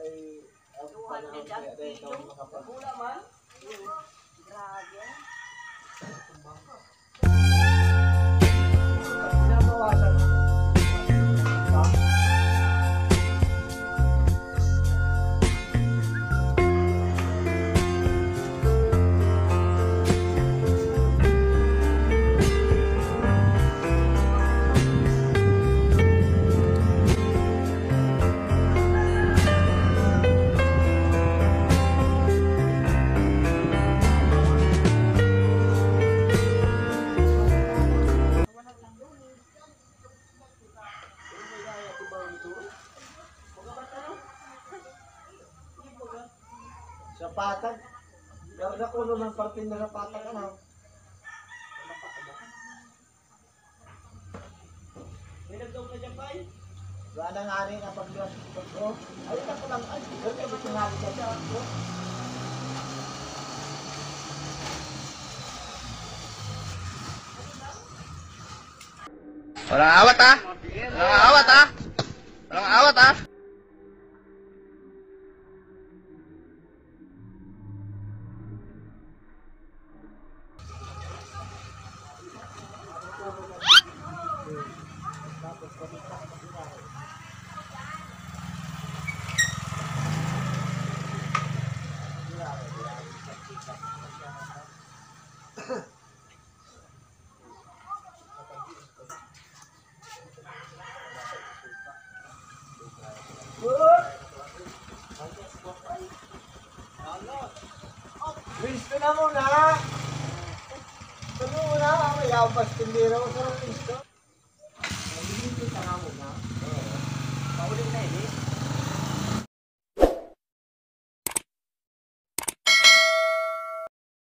ay ang panahon kaya dahil ay makapag- Pagula man? Grabe. Sa patag. Karga kulo ng parte na sa patag ano. May nagdaw na dyan, bay? Gana nga rin ang ko. Ayun ako lang. Ay, ganyan ito nga rin siya. Walang awat ha? Walang awat ha? Walang awat Wish ko na muna! Tulo na, mamaya ang pastindero ko sa wish